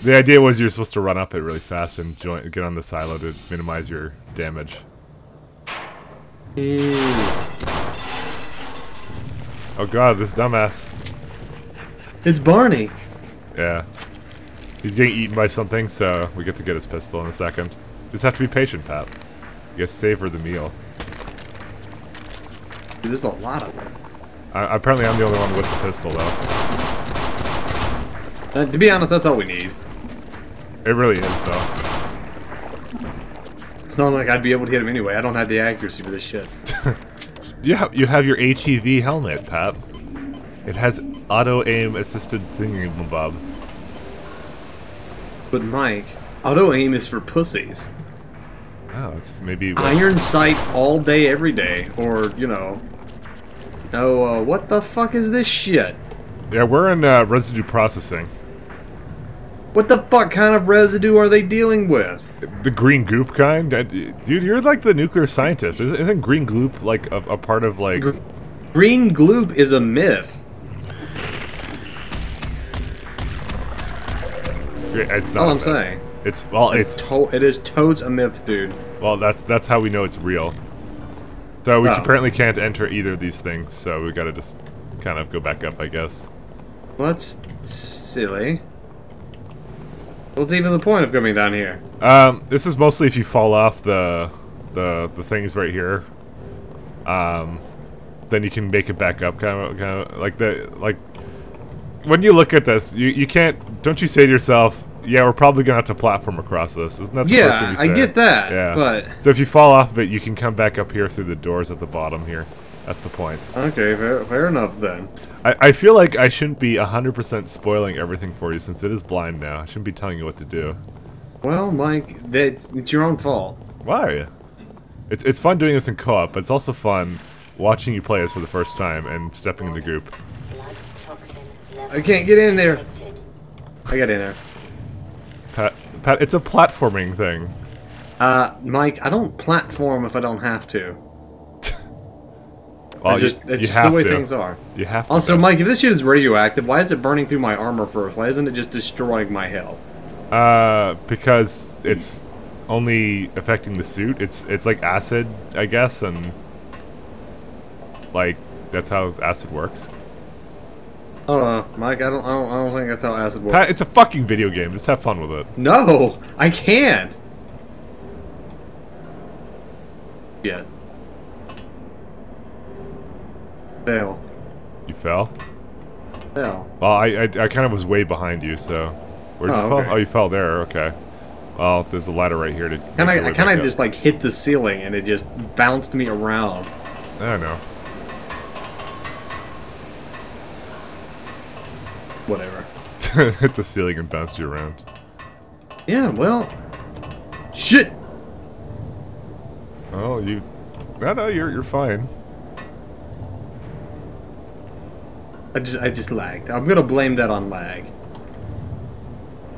The idea was you're supposed to run up it really fast and join, get on the silo to minimize your damage. Oh god, this dumbass. It's Barney. Yeah. He's getting eaten by something, so we get to get his pistol in a second. Just have to be patient, Pat. You gotta savor the meal. Dude, there's a lot of them. I, apparently I'm the only one with the pistol, though. Uh, to be honest, that's all we need. It really is, though. It's not like I'd be able to hit him anyway. I don't have the accuracy for this shit. you, have, you have your HEV helmet, Pat. It has auto-aim assisted thingy bob. But Mike, auto-aim is for pussies. Oh, it's maybe... Iron sight all day, every day. Or, you know... Oh, uh, what the fuck is this shit? Yeah, we're in uh, residue processing. What the fuck kind of residue are they dealing with? The green goop kind? Dude, you're like the nuclear scientist. Isn't green goop like a, a part of like... Gr green gloop is a myth. It's not all I'm saying. It's well, it's, it's to it is toads a myth, dude. Well, that's that's how we know it's real. So we oh. apparently can't enter either of these things, so we gotta just kind of go back up, I guess. Well, that's silly. What's even the point of coming down here? Um, this is mostly if you fall off the the the things right here. Um, then you can make it back up, kind of, kind of like the like. When you look at this, you you can't. Don't you say to yourself, yeah, we're probably gonna have to platform across this. Isn't that the yeah, first thing you say? I get that. Yeah, but so if you fall off of it, you can come back up here through the doors at the bottom here. That's the point. Okay, fair, fair enough then. I, I feel like I shouldn't be 100% spoiling everything for you since it is blind now. I shouldn't be telling you what to do. Well, Mike, that's it's your own fault. Why? It's it's fun doing this in co-op, but it's also fun watching you play this for the first time and stepping in the group. I can't get in there. I got in there. Pat, Pat, it's a platforming thing. Uh, Mike, I don't platform if I don't have to. Well, it's just, you, it's just the way to. things are. You have to. Also, Mike, if this shit is radioactive, why is it burning through my armor first? Why isn't it just destroying my health? Uh, because it's only affecting the suit. It's it's like acid, I guess, and like that's how acid works. Uh, Mike, I don't, I don't, I don't think that's how acid works. Pat, it's a fucking video game. Just have fun with it. No, I can't. Yet. Fail. You fell. Fell. Well, I, I, I kind of was way behind you, so where'd oh, you fall? Okay. Oh, you fell there. Okay. Well, there's a ladder right here to. Can I, I kind of just like hit the ceiling and it just bounced me around. I know. whatever. Hit the ceiling and bounced you around. Yeah, well... Shit! Oh, you... No, no, you're, you're fine. I just, I just lagged. I'm gonna blame that on lag.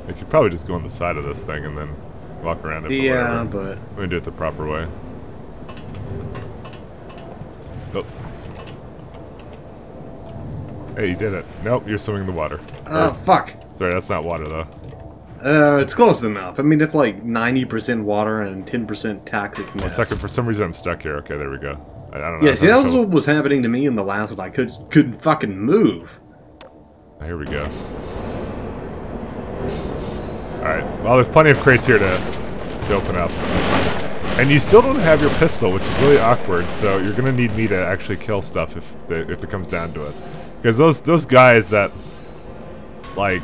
You could probably just go on the side of this thing and then walk around it. Yeah, but... Let me do it the proper way. Nope. Hey, you did it. Nope, you're swimming in the water. Oh, fuck. Sorry, that's not water, though. Uh, it's close enough. I mean, it's like 90% water and 10% toxic One second, for some reason I'm stuck here. Okay, there we go. I, I don't know. Yeah, see, that was what was happening to me in the last one. I could, couldn't fucking move. Here we go. Alright, well, there's plenty of crates here to, to open up. And you still don't have your pistol, which is really awkward, so you're gonna need me to actually kill stuff if, the, if it comes down to it. Because those those guys that like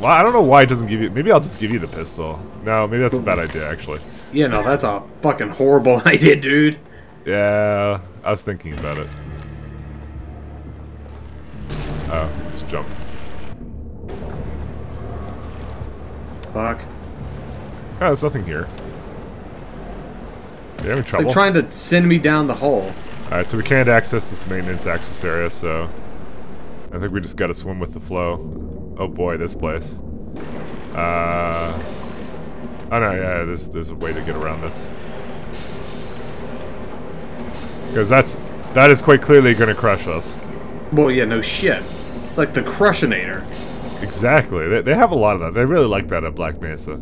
well, I don't know why it doesn't give you maybe I'll just give you the pistol. No, maybe that's a bad idea actually. Yeah, no, that's a fucking horrible idea, dude. Yeah, I was thinking about it. Oh, let's jump. Fuck. Oh, there's nothing here. You having trouble? They're trying to send me down the hole. Alright, so we can't access this maintenance access area, so I think we just gotta swim with the flow. Oh boy, this place. Uh... Oh no, yeah, there's, there's a way to get around this. Because that's, that is quite clearly gonna crush us. Well, yeah, no shit. Like the Crushinator. Exactly. They, they have a lot of that. They really like that at Black Mesa.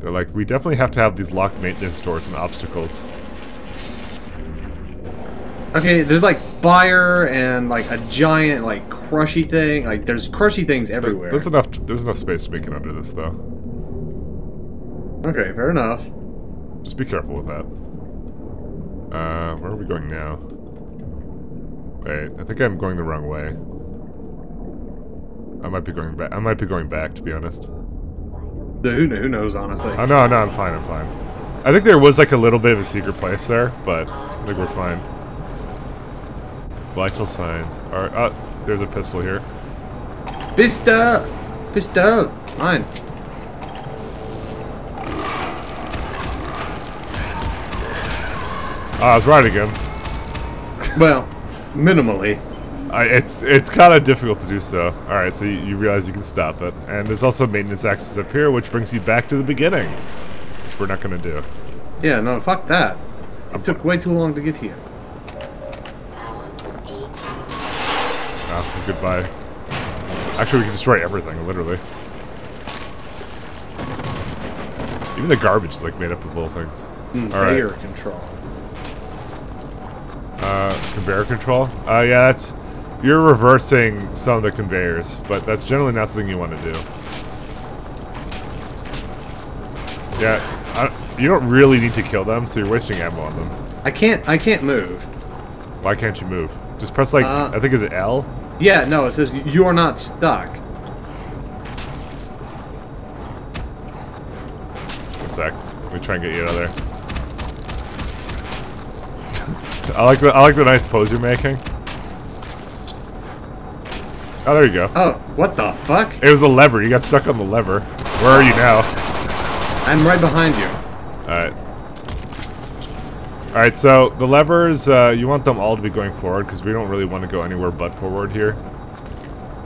They're like, we definitely have to have these locked maintenance doors and obstacles. Okay, there's like fire and like a giant like crushy thing. Like there's crushy things everywhere. There's enough. There's enough space to make it under this, though. Okay, fair enough. Just be careful with that. Uh, where are we going now? Wait, I think I'm going the wrong way. I might be going back. I might be going back, to be honest. Who, who knows, honestly. Oh no, no, I'm fine. I'm fine. I think there was like a little bit of a secret place there, but I think we're fine. Vital signs are. Uh, there's a pistol here. Pistol! Pistol! Mine. Ah, I was right again. Well, minimally. I, it's it's kind of difficult to do so. All right, so you, you realize you can stop it, and there's also maintenance access up here, which brings you back to the beginning, which we're not gonna do. Yeah, no, fuck that. It took way too long to get here. Oh, goodbye. Actually, we can destroy everything, literally. Even the garbage is like made up of little things. Mm, All right. Air control. Uh, conveyor control? Uh, yeah, that's... You're reversing some of the conveyors, but that's generally not something you want to do. Yeah, I, you don't really need to kill them, so you're wasting ammo on them. I can't. I can't move. Why can't you move? Just press like, Uh, I think is it L? Yeah, no. It says you are not stuck. One sec. Let me try and get you out of there. I like the I like the nice pose you're making. Oh, there you go. Oh, what the fuck? It was a lever. You got stuck on the lever. Where are you now? I'm right behind you. Alright. Alright, so the levers, uh, you want them all to be going forward because we don't really want to go anywhere but forward here.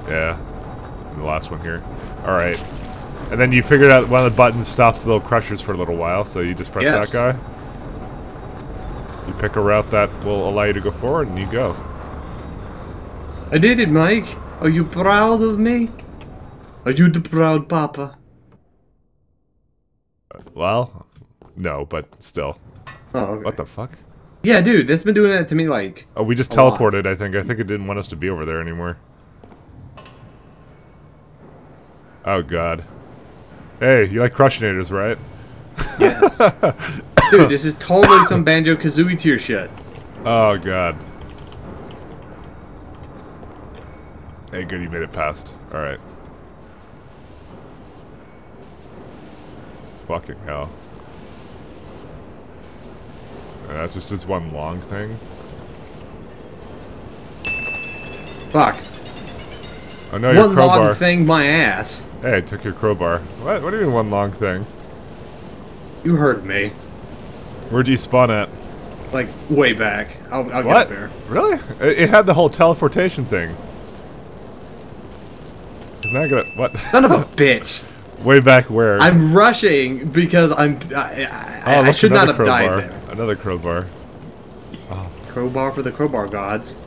Yeah. The last one here. Alright. And then you figured out one of the buttons stops the little crushers for a little while, so you just press Yes. that guy. Pick a route that will allow you to go forward, and you go. I did it, Mike. Are you proud of me? Are you the proud papa? Well, no, but still. Oh, okay. What the fuck? Yeah, dude, that's been doing that to me like. Oh, we just A lot. teleported, I think. I think it didn't want us to be over there anymore. Oh, God. Hey, you like Crushionators, right? Yes. dude, this is totally some Banjo Kazooie tier shit. Oh, God. Hey, good, you made it past. Alright. Fucking hell. And that's just this one long thing? Fuck. Oh no, your One crowbar. long thing, my ass. Hey, I took your crowbar. What? What do you mean one long thing? You heard me. Where'd you spawn at? Like, way back. I'll, I'll get there. Really? It, it had the whole teleportation thing. It's not gonna. What? Son of a bitch. Way back where? I'm rushing because I'm. I, I, oh, I should not have another died crowbar. there. Another crowbar. Crowbar for the crowbar gods.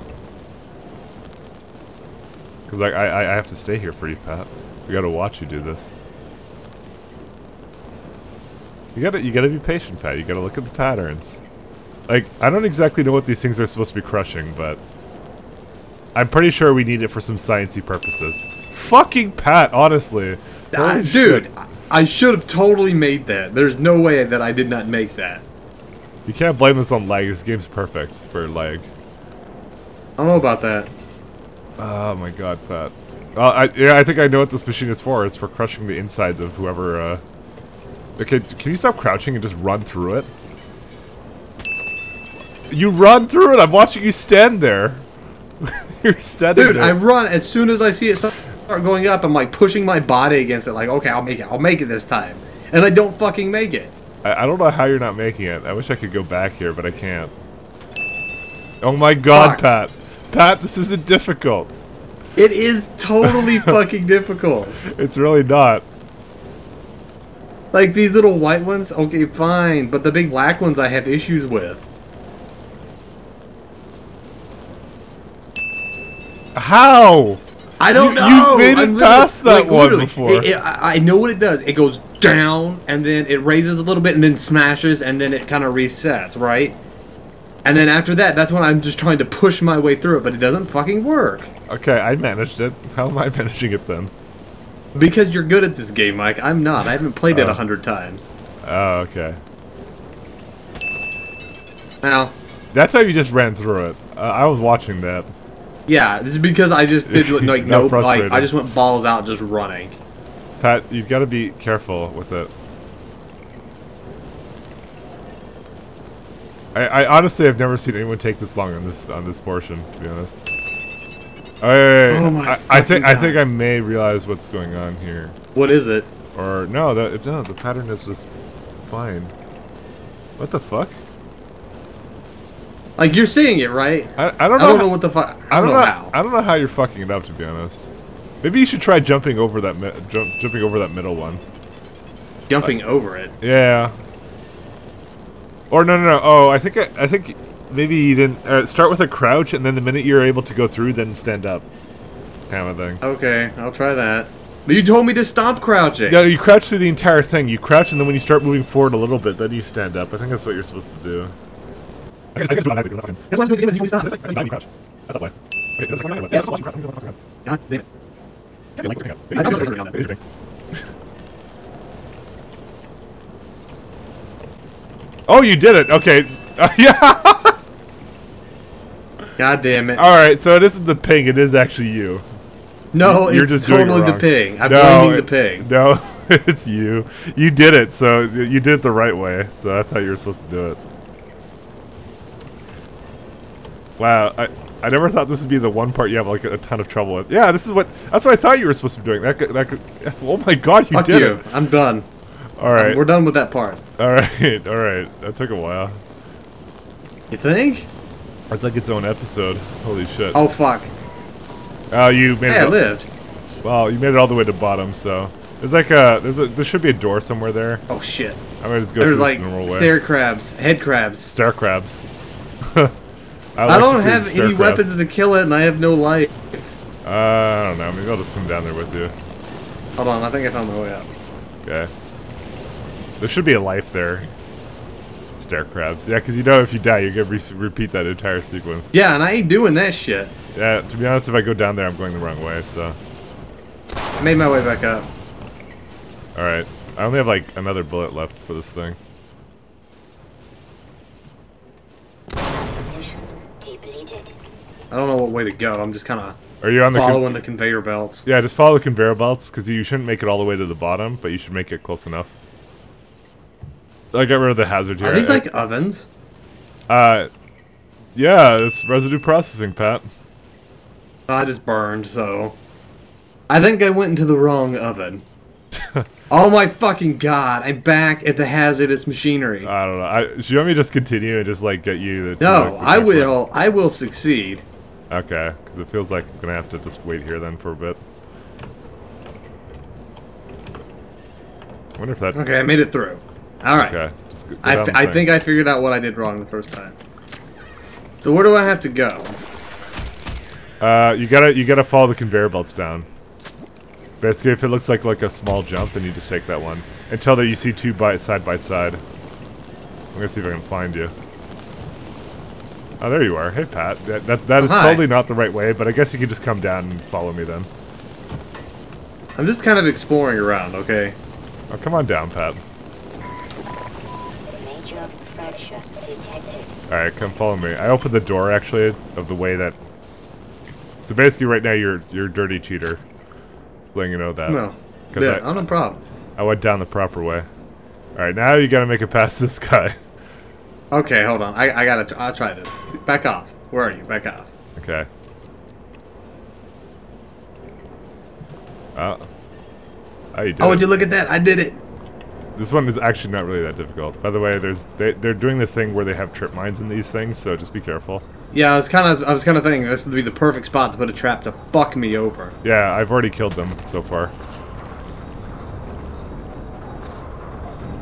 Because like, I, I I have to stay here for you, Pat. We gotta watch you do this. You gotta you gotta be patient, Pat. You gotta look at the patterns. Like I don't exactly know what these things are supposed to be crushing, but I'm pretty sure we need it for some sciencey purposes. Fucking Pat, honestly. Holy dude. I- I should have totally made that. There's no way that I did not make that. You can't blame this on lag. This game's perfect for lag. I don't know about that. Oh my god, Pat. Uh, I, yeah, I think I know what this machine is for. It's for crushing the insides of whoever, uh... Okay, can you stop crouching and just run through it? You run through it! I'm watching you stand there! You're standing Dude, there. I run as soon as I see it start going up. I'm like pushing my body against it, like, okay, I'll make it. I'll make it this time. And I don't fucking make it. I, I don't know how you're not making it. I wish I could go back here, but I can't. Oh my god, Fuck. Pat. Pat, this isn't difficult. It is totally fucking difficult. It's really not. Like these little white ones, okay, fine. But the big black ones I have issues with. How? I don't You- know. you've made it past that one before. it- it- I I know what it does. It goes down and then it raises a little bit and then smashes and then it kind of resets, right? And then after that, that's when I'm just trying to push my way through it, but it doesn't fucking work. Okay, I managed it. How am I managing it then? Because you're good at this game, Mike. I'm not. I haven't played it Oh. a hundred times. Oh, okay. Now, That's how you just ran through it. Uh, I was watching that. yeah, it's because I just did like no, like. I just went balls out, just running. Pat, you've got to be careful with it. I, I honestly have never seen anyone take this long on this on this portion, to be honest. Oh, wait, wait, wait. Oh my I, I think I think I may realize what's going on here. What is it? Or no, the, no, the pattern is just fine. What the fuck? Like you're seeing it, right? I, I don't I know. don't how- know what the fuck. I don't know. how. I don't know how you're fucking it up, to be honest. Maybe you should try jumping over that jump, jumping over that middle one. Jumping uh, over it. Yeah. Or no, no, no. Oh, I think I, I think maybe you didn't uh, start with a crouch, and then the minute you're able to go through, then stand up, kind of thing. Okay, I'll try that. But you told me to stop crouching. Yeah, you crouch through the entire thing. You crouch, and then when you start moving forward a little bit, then you stand up. I think that's what you're supposed to do. I guess, I guess That's why I'm doing the game. You told me to stop. crouch. That's why. Wait, that's like, Yes. that's why you crouch. God damn it. Yeah, like, up. I know there's a ring on Oh, you did it. Okay. Uh, yeah. God damn it. All right. So this is the ping. It is actually you. No, You're it's just doing it totally the pig. I'm No, blaming the pig. No, it's you. You did it. So you did it the right way. So that's how you're supposed to do it. Wow. I. I never thought this would be the one part you have like a ton of trouble with. Yeah, this is what. That's what I thought you were supposed to be doing. That could. That could. Oh my God, you Fuck did you. it. I'm done. All right. We're done with that part. All right. All right. That took a while. You think? It's like its own episode. Holy shit. Oh fuck. Oh, you made Hey, it. I lived. Well, you made it all the way to bottom, so there's like a there's a there should be a door somewhere there. Oh shit. I'm gonna just go There's through like this normal way. stair crabs, head crabs. Stair crabs. I, I like don't have any crabs. weapons to kill it, and I have no life. Uh, I don't know. Maybe I'll just come down there with you. Hold on, I think I found my way up. Okay. There should be a life there. Stair crabs. Yeah, because you know if you die, you're gonna re repeat that entire sequence. Yeah, and I ain't doing that shit. Yeah. To be honest, if I go down there, I'm going the wrong way. So. I made my way back up. All right. I only have like another bullet left for this thing. I don't know what way to go. I'm just kind of Are you on the? following the conveyor belts. Yeah, just follow the conveyor belts because you shouldn't make it all the way to the bottom, but you should make it close enough. I got rid of the hazard here. Are these I- like ovens? Uh, yeah, it's residue processing, Pat. I just burned, so. I think I went into the wrong oven. oh my fucking god! I'm back at the hazardous machinery. I don't know. I, do you want me to just continue and just like get you? The, no, the- I will. I will succeed. Okay, because it feels like I'm gonna have to just wait here then for a bit. I wonder if that. Okay, I made it through. All right. Okay, just go, I, th- I think I figured out what I did wrong the first time. So where do I have to go? Uh, you gotta you gotta follow the conveyor belts down. Basically, if it looks like like a small jump, then you just take that one until that you see two by side by side. I'm gonna see if I can find you. Oh, there you are. Hey, Pat. That that, that Oh, is hi. totally not the right way, but I guess you can just come down and follow me then. I'm just kind of exploring around, okay? Oh, come on down, Pat. Major fractures detected. All right, come follow me. I opened the door actually of the way that. So basically, right now you're you're a dirty cheater. Just letting you know that. No. Yeah, I, am no problem. I went down the proper way. All right, now you gotta make it past this guy. Okay, hold on. I, I gotta. I'll try this. Back off. Where are you? Back off. Okay. Oh. Oh, you did. Oh, would you look at that? I did it. This one is actually not really that difficult. By the way, there's they they're doing the thing where they have trip mines in these things, so just be careful. Yeah, I was kind of. I was kind of thinking this would be the perfect spot to put a trap to fuck me over. Yeah, I've already killed them so far.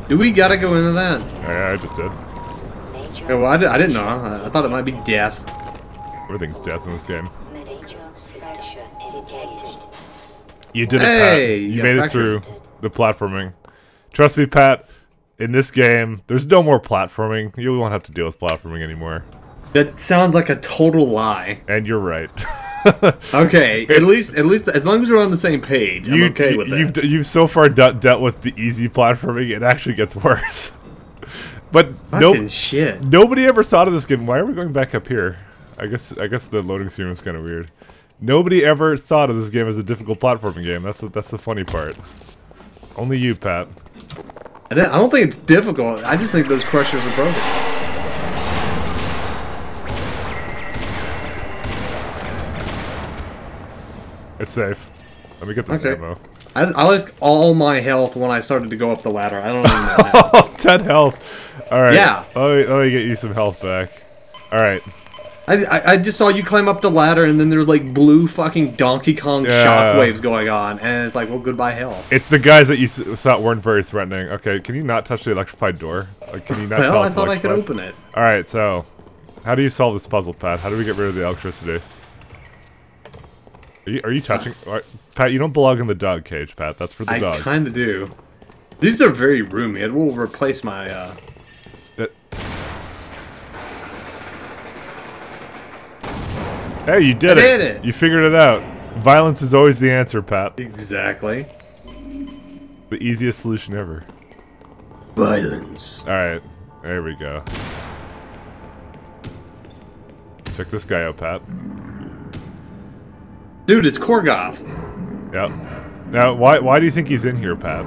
Do we gotta go into that? Yeah, I just did. Major Okay, well, I, di- I didn't know. I, I thought it might be death. Everything's death in this game. major fracture detected. You did it, Hey, Pat. You you made got it through the platforming. Trust me, Pat. In this game, there's no more platforming. You won't have to deal with platforming anymore. That sounds like a total lie. And you're right. Okay, at least at least as long as we're on the same page, I'm you, okay with that. You've you've so far de- dealt with the easy platforming. It actually gets worse. but no, shit. nobody ever thought of this game. Why are we going back up here? I guess I guess the loading screen was kind of weird. Nobody ever thought of this game as a difficult platforming game. That's the, that's the funny part. Only you, Pat. I don't think it's difficult. I just think those crushers are broken. It's safe. Let me get this Okay. ammo. I, I lost all my health when I started to go up the ladder. I don't even know how. Oh, 10 health. All right. Yeah. Let me, let me get you some health back. All right. I, I, I just saw you climb up the ladder and then there's like blue fucking Donkey Kong Yeah. shockwaves going on, and it's like, well, goodbye hell. It's the guys that you th- thought weren't very threatening. Okay, can you not touch the electrified door? Like, can you not Well, I thought I could open it. All right, so how do you solve this puzzle, Pat? How do we get rid of the electricity? Are you, are you touching? are- Pat, you don't belong in the dog cage, Pat. That's for the I dogs. kind of do. These are very roomy. It will replace my. uh Hey, you did I it. did it. You figured it out. Violence is always the answer, Pat. Exactly. The easiest solution ever. Violence. All right, there we go. Check this guy out, Pat. Dude, it's Korgoth. Yep. Now, why why do you think he's in here, Pat?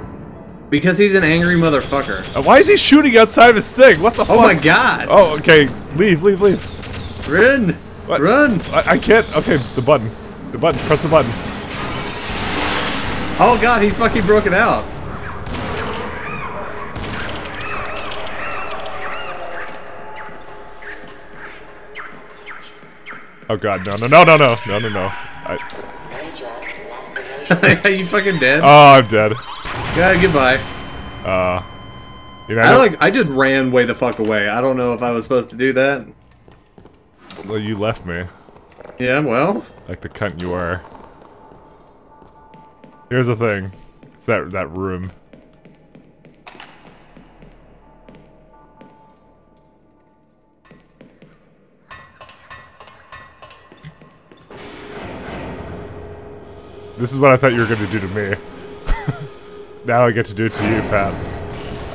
Because he's an angry motherfucker. Uh, why is he shooting outside of his thing? What the fuck? Oh my god! Oh, okay. Leave, leave, leave. Run! What? Run! I, I can't. Okay, the button. The button. Press the button. Oh god, he's fucking broken out. Oh god, no, no, no, no, no, no, no, no. I, Are you fucking dead? oh, I'm dead. God, goodbye. Uh, you know, I I like. I just ran way the fuck away. I don't know if I was supposed to do that. Well, you left me Yeah, well. like the cunt you are. Here's the thing. It's that that room. This is what I thought you were going to do to me. now I get to do it to you, Pat.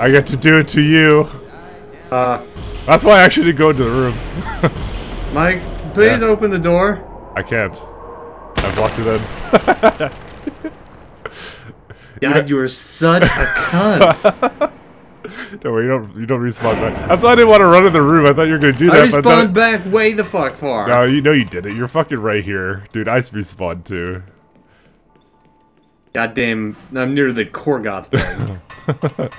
I get to do it to you. Uh, That's why I actually didn't go into the room. Mike, please Yeah. open the door. I can't. I've locked it in. God, you are such a cunt. Don't worry, you don't you don't respawn back. That's why I didn't want to run in the room. I thought you were gonna do I that. but respawned back way the fuck far. No, you know you did it. You're fucking right here, dude. I respawned too. Goddamn, I'm near the Korgoth thing.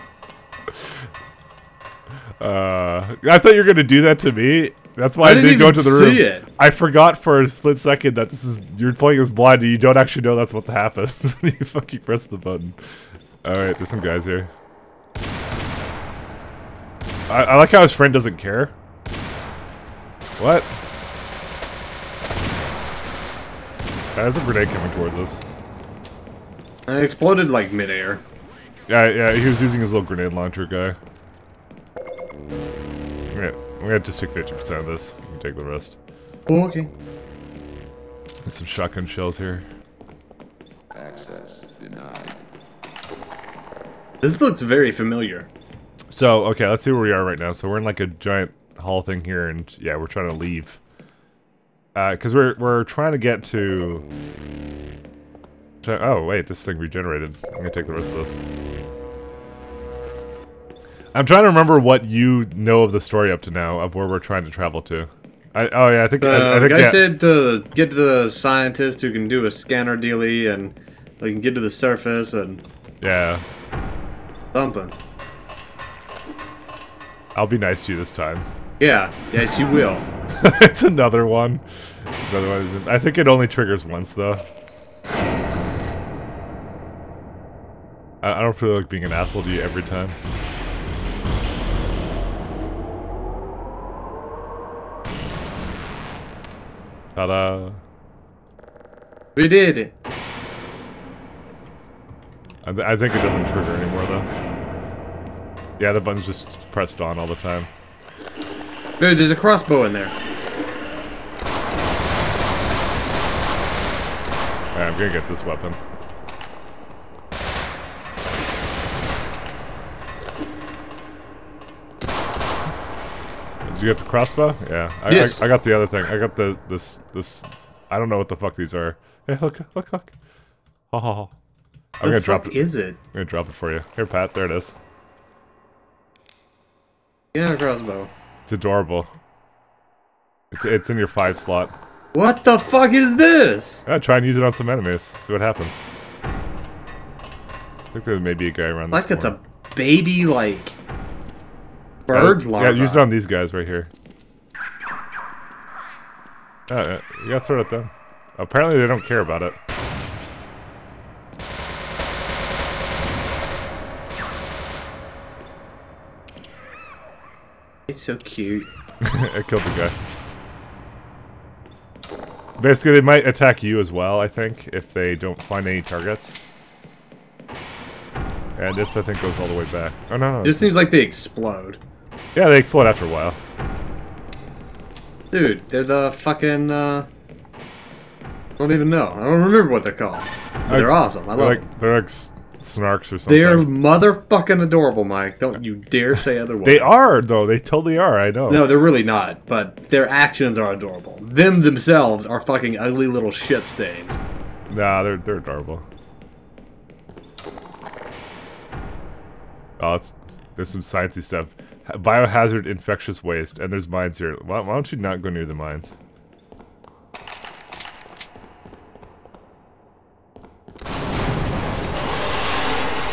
Uh, I thought you were gonna do that to me. That's why I, I didn't didn't go to the room. it. I forgot for a split second that this is you're playing as blind and you don't actually know that's what happens when you fucking press the button. All right, there's some guys here. I, I like how his friend doesn't care. What? There's a grenade coming towards us. I exploded like midair. Yeah, yeah, he was using his little grenade launcher guy. Yeah, I'm gonna just take 50% of this. You can take the rest. Oh, okay. There's some shotgun shells here. Access denied. This looks very familiar. So, okay, let's see where we are right now. So we're in like a giant hall thing here, and yeah, we're trying to leave. Uh, cause we're we're trying to get to. Oh wait, this thing regenerated. I'm gonna take the rest of this. I'm trying to remember what you know of the story up to now of where we're trying to travel to. I oh yeah, I think I, I Uh, think guy yeah, said to get to the scientist who can do a scanner dealy and they can get to the surface and yeah. something. I'll be nice to you this time. Yeah, yes, you will. it's another one. Another one I think it only triggers once though. I, I don't feel like being an asshole to you every time. Ta-da. We did. I, th- I think it doesn't trigger anymore though. Yeah, the button's just pressed on all the time. Dude, there's a crossbow in there. Alright, I'm gonna get this weapon. You get the crossbow? Yeah. I, Yes. I, I got the other thing. I got the this this. I don't know what the fuck these are. Hey, look, look, look. Oh, oh, oh. I'm What gonna the drop it. is it? I'm gonna drop it for you. Here, Pat. There it is. Yeah, a crossbow. It's adorable. It's it's in your five slot. What the fuck is this? Yeah, try and use it on some enemies. See what happens. I think there may be a guy around this Like it's a baby, like Yeah, bird Yeah, larva. use it on these guys right here. Yeah, yeah, you gotta throw it at them. Apparently they don't care about it. It's so cute. it killed the guy. Basically, they might attack you as well, I think, if they don't find any targets. And this, I think, goes all the way back. Oh, no, no. Just seems like they explode. Yeah, they explode after a while. Dude, they're the fucking, uh... I don't even know. I don't remember what they're called. They're awesome. I They're love like, them. they're like snarks or something. They're motherfucking adorable, Mike. Don't you dare say otherwise. They are, though. They totally are, I know. No, they're really not. But their actions are adorable. Them themselves are fucking ugly little shit stains. Nah, they're they're adorable. Oh, it's there's some sciencey stuff. Ha- Biohazard infectious waste, and there's mines here. Why, why don't you not go near the mines?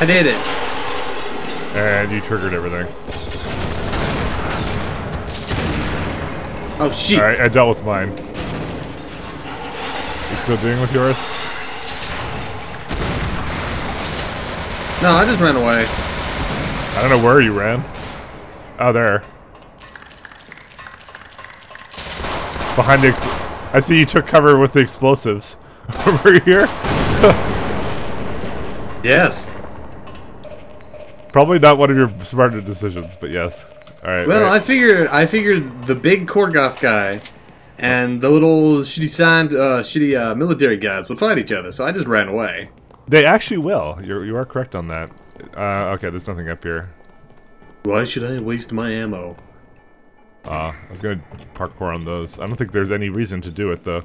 I did it. And you triggered everything. Oh shit. All right, I dealt with mine. You still dealing with yours? No, I just ran away. I don't know where you ran. Oh, there. Behind the. Ex I see you took cover with the explosives over here. Yes. Probably not one of your smarter decisions, but yes. All right. Well, all I figured I figured the big Korgoth guy and the little shitty signed uh, shitty uh, military guys would fight each other, so I just ran away. they actually will. You're you are correct on that. Uh, okay, there's nothing up here. Why should I waste my ammo? Uh, I was gonna parkour on those. I don't think there's any reason to do it though.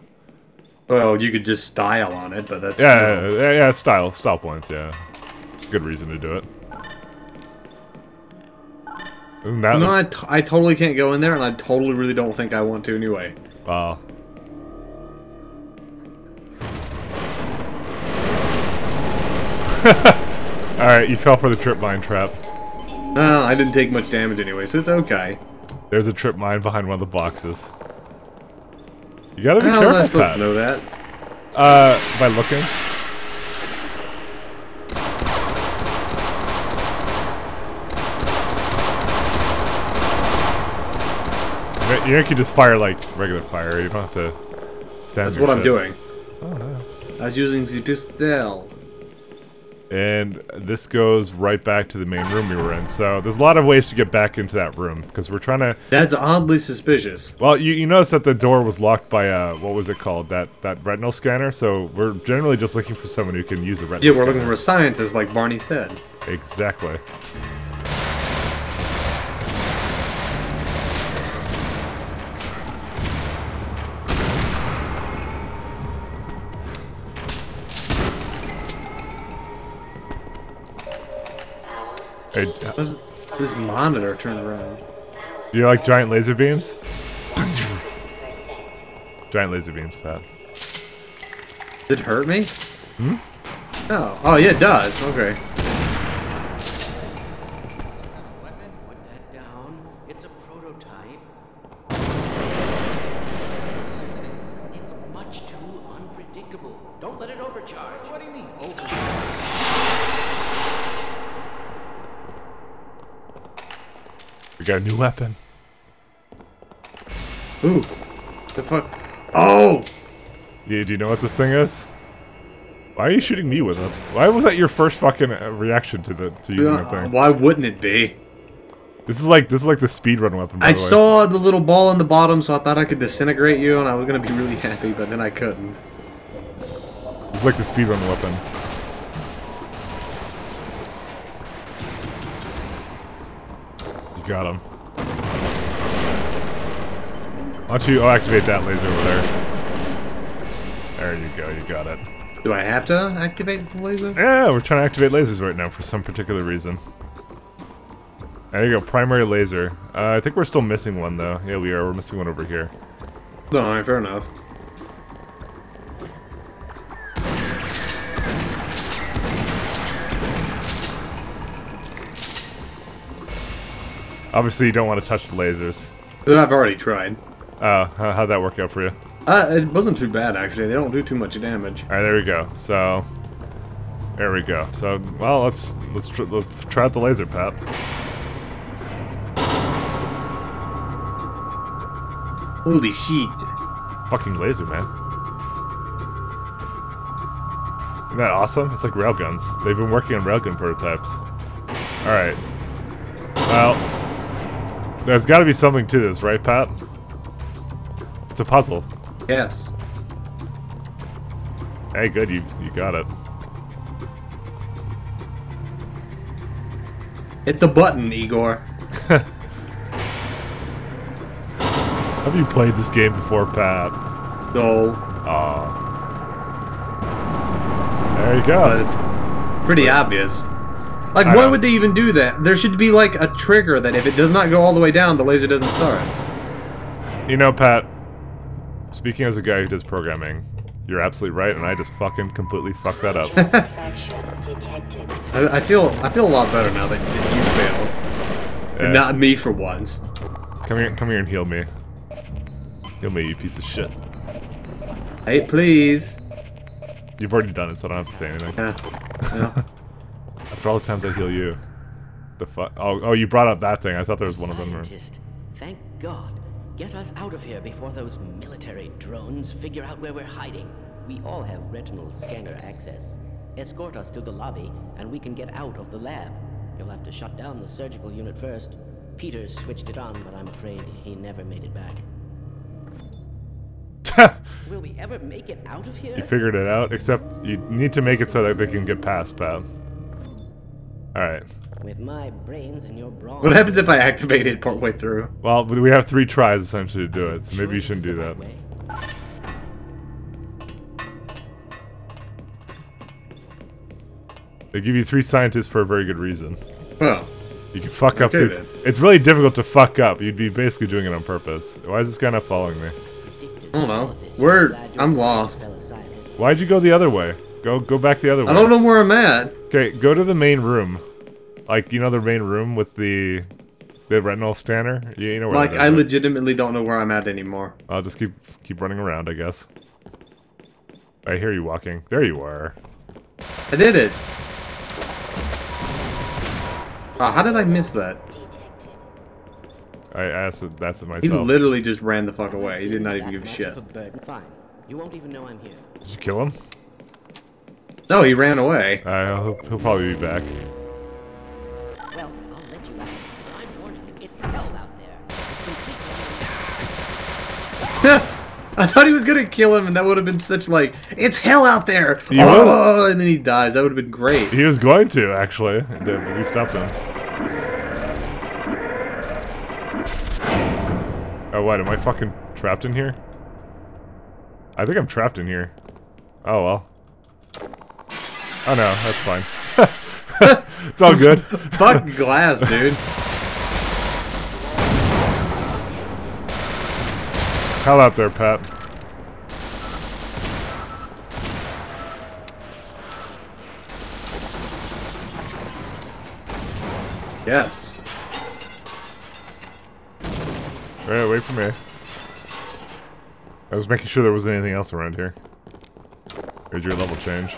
Well, you could just style on it, but that's Yeah, yeah, yeah, yeah, style, style points. Yeah, good reason to do it. Isn't that? No, I, t- I totally can't go in there, and I totally really don't think I want to anyway. Wow. Alright, you fell for the trip mine trap. No, I didn't take much damage anyway, so it's okay. There's a trip mine behind one of the boxes. You gotta be How was I careful, supposed Pat. to know that? Uh, by looking. You can just fire like regular fire. You don't have to spam That's what I'm doing. Oh, no. I was using the pistol. And this goes right back to the main room we were in. So there's a lot of ways to get back into that room because we're trying to. That's oddly suspicious. Well, you, you notice that the door was locked by uh what was it called that that retinal scanner. So we're generally just looking for someone who can use the retinal. Yeah, we're scanner. looking for a scientist, like Barney said. Exactly. Hey, d- What's this monitor turned around? do you like giant laser beams? giant laser beams, Pat. Did it hurt me? Hmm? Oh, oh yeah, it does. Okay. Weapon, put that down. It's a prototype. It's much too unpredictable. Don't let it overcharge. What do you mean, overcharge? We got a new weapon. Ooh. The fuck? Oh! Yeah, do you know what this thing is? Why are you shooting me with it? Why was that your first fucking uh, reaction to the to using that Uh, thing? why wouldn't it be? This is like this is like the speedrun weapon. By I the way. saw the little ball in the bottom, so I thought I could disintegrate you, and I was gonna be really happy, but then I couldn't. This is like the speedrun weapon. Got him. Why don't you oh, activate that laser over there? There you go. You got it. Do I have to activate the laser? Yeah, we're trying to activate lasers right now for some particular reason. There you go, primary laser. Uh, I think we're still missing one though. Yeah, we are. We're missing one over here. No, alright, fair enough. Obviously, you don't want to touch the lasers. I've already tried. Uh, how, how'd that work out for you? Uh, it wasn't too bad actually. They don't do too much damage. All right, there we go. So, there we go. So, well, let's let's tr let's try out the laser, Pat. Holy shit! Fucking laser, man. Isn't that awesome? It's like railguns. They've been working on railgun prototypes. All right. Well, there's got to be something to this, right, Pat? It's a puzzle. Yes. Hey, good. You you got it. Hit the button, Igor. Have you played this game before, Pat? No, Aw. There you but go. it's pretty obvious. Like, I why know. would they even do that? There should be like a trigger that if it does not go all the way down, the laser doesn't start. You know, Pat, speaking as a guy who does programming, you're absolutely right, and I just fucking completely fucked that up. I, I feel I feel a lot better now that, that you failed, Yeah. and not me for once. Come here, come here and heal me. Heal me, you piece of shit. Hey, please. You've already done it, so I don't have to say anything. Yeah. yeah. After all the times I heal you. The fuck? Oh, oh, you brought up that thing. I thought there was one of them. Thank God. Get us out of here before those military drones figure out where we're hiding. We all have retinal scanner access. Escort us to the lobby, and we can get out of the lab. You'll have to shut down the surgical unit first. Peter switched it on, but I'm afraid he never made it back. Will we ever make it out of here? you figured it out, except you need to make it so that they can get past, Pat. Alright. With my brains and your brawn. What happens if I activate it partway through? Well, we have three tries essentially to do it, so maybe you shouldn't do that. They give you three scientists for a very good reason. Well, You can fuck up. Okay, through- then. It's really difficult to fuck up. You'd be basically doing it on purpose. Why is this guy not following me? I don't know. all. We're- I'm lost. Why'd you go the other way? Go go back the other way. I don't know where I'm at. Okay, go to the main room. Like you know the main room with the the retinal scanner. You, you know where Like, I right? legitimately don't know where I'm at anymore. I'll just keep keep running around, I guess. I hear you walking. There you are. I did it. Oh, how did I miss that? I asked that's it He myself. literally just ran the fuck away. He did not even give a shit. of a burden. Fine. You won't even know I'm here. Did you kill him? No, he ran away. Uh, he'll, he'll probably be back. Well, I'll let you out. I'm warning you, it's hell out there. I thought he was gonna kill him, and that would have been such like, it's hell out there. You oh, and then he dies. That would have been great. He was going to actually, and then we stopped him. Oh what? Am I fucking trapped in here? I think I'm trapped in here. Oh well. Oh no, that's fine. it's all good. Fuck glass, dude. Hell out there, Pat. Yes. Wait, wait for me. I was making sure there wasn't anything else around here. Your level change.